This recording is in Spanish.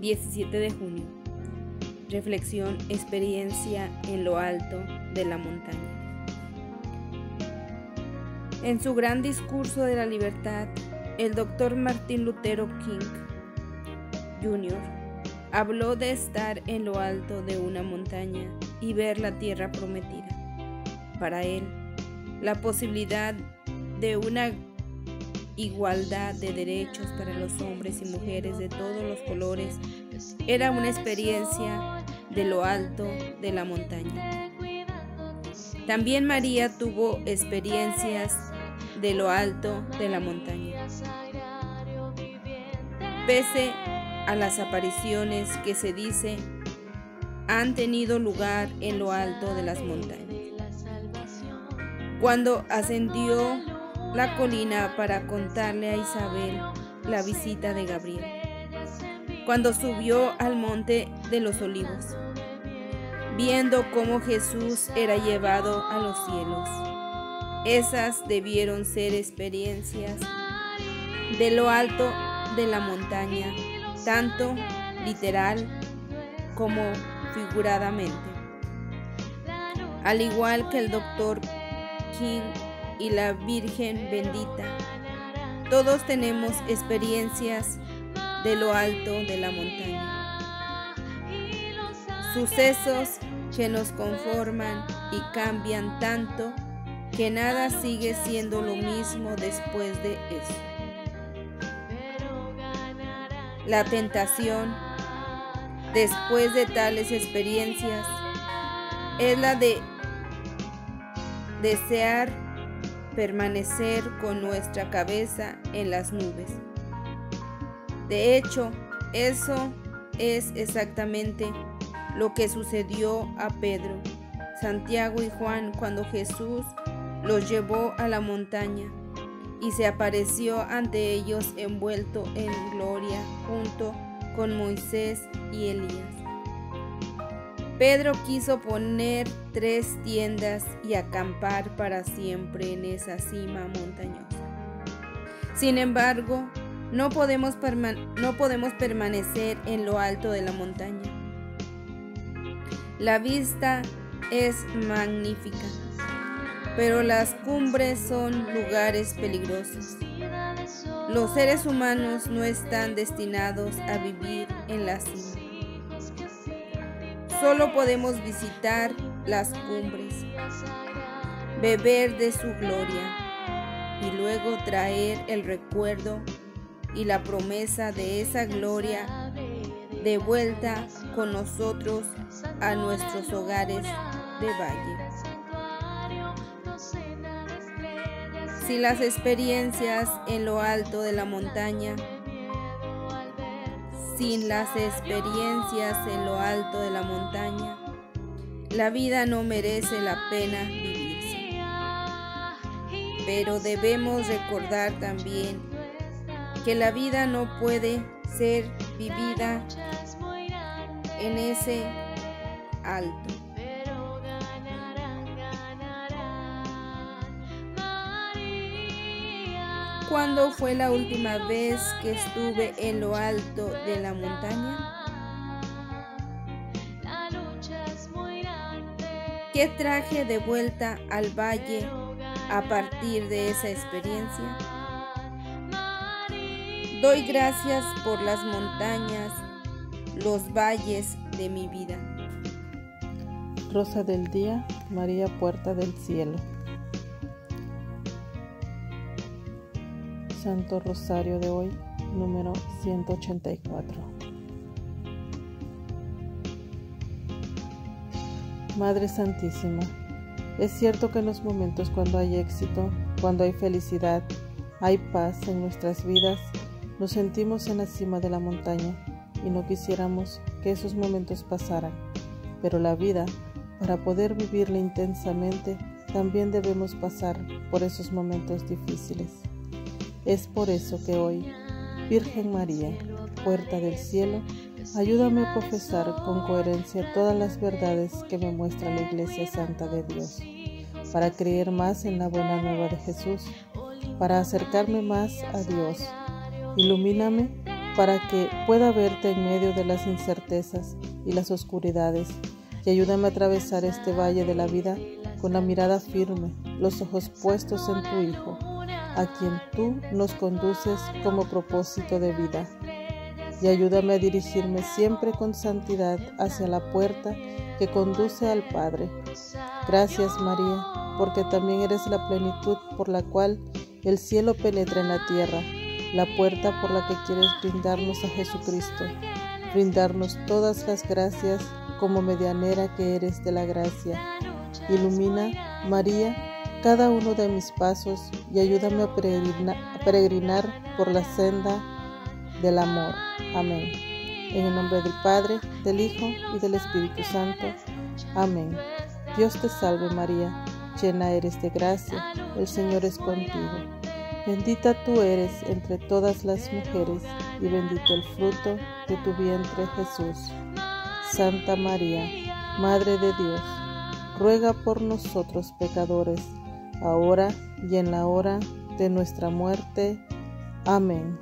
17 de junio. Reflexión, experiencia en lo alto de la montaña. En su gran discurso de la libertad, el doctor Martin Lutero King Jr. habló de estar en lo alto de una montaña y ver la tierra prometida. Para él, la posibilidad de una igualdad de derechos para los hombres y mujeres de todos los colores era una experiencia de lo alto de la montaña. También María tuvo experiencias de lo alto de la montaña. Pese a las apariciones que se dice han tenido lugar en lo alto de las montañas. Cuando ascendió la colina para contarle a Isabel la visita de Gabriel. Cuando subió al monte de los olivos, viendo cómo Jesús era llevado a los cielos. Esas debieron ser experiencias de lo alto de la montaña, tanto literal como figuradamente. Al igual que el doctor King y la Virgen bendita. Todos tenemos experiencias de lo alto de la montaña. Sucesos que nos conforman y cambian tanto que nada sigue siendo lo mismo después de eso. La tentación después de tales experiencias es la de desear permanecer con nuestra cabeza en las nubes. De hecho, eso es exactamente lo que sucedió a Pedro, Santiago y Juan cuando Jesús los llevó a la montaña y se apareció ante ellos envuelto en gloria junto con Moisés y Elías. Pedro quiso poner tres tiendas y acampar para siempre en esa cima montañosa. Sin embargo, no podemos, permanecer en lo alto de la montaña. La vista es magnífica, pero las cumbres son lugares peligrosos. Los seres humanos no están destinados a vivir en la cima. Solo podemos visitar las cumbres, beber de su gloria y luego traer el recuerdo y la promesa de esa gloria de vuelta con nosotros a nuestros hogares de valle. Si las experiencias en lo alto de la montaña sin las experiencias en lo alto de la montaña, la vida no merece la pena vivirse. Pero debemos recordar también que la vida no puede ser vivida en ese alto. ¿Cuándo fue la última vez que estuve en lo alto de la montaña? ¿Qué traje de vuelta al valle a partir de esa experiencia? Doy gracias por las montañas, los valles de mi vida. Rosa del Día, María Puerta del Cielo. Santo Rosario de hoy, número 184. Madre Santísima, es cierto que en los momentos cuando hay éxito, cuando hay felicidad, hay paz en nuestras vidas, nos sentimos en la cima de la montaña y no quisiéramos que esos momentos pasaran. Pero la vida, para poder vivirla intensamente, también debemos pasar por esos momentos difíciles. Es por eso que hoy, Virgen María, puerta del cielo, ayúdame a profesar con coherencia todas las verdades que me muestra la Iglesia Santa de Dios, para creer más en la buena nueva de Jesús, para acercarme más a Dios. Ilumíname para que pueda verte en medio de las incertezas y las oscuridades, y ayúdame a atravesar este valle de la vida con la mirada firme, los ojos puestos en tu Hijo, a quien tú nos conduces como propósito de vida. Y ayúdame a dirigirme siempre con santidad hacia la puerta que conduce al Padre. Gracias María, porque también eres la plenitud por la cual el cielo penetra en la tierra, la puerta por la que quieres brindarnos a Jesucristo, brindarnos todas las gracias como medianera que eres de la gracia. Ilumina, María, cada uno de mis pasos y ayúdame a, peregrinar por la senda del amor. Amén. En el nombre del Padre, del Hijo y del Espíritu Santo. Amén. Dios te salve María, llena eres de gracia, el Señor es contigo. Bendita tú eres entre todas las mujeres y bendito el fruto de tu vientre Jesús. Santa María, Madre de Dios, ruega por nosotros pecadores, ahora y en la hora de nuestra muerte. Amén.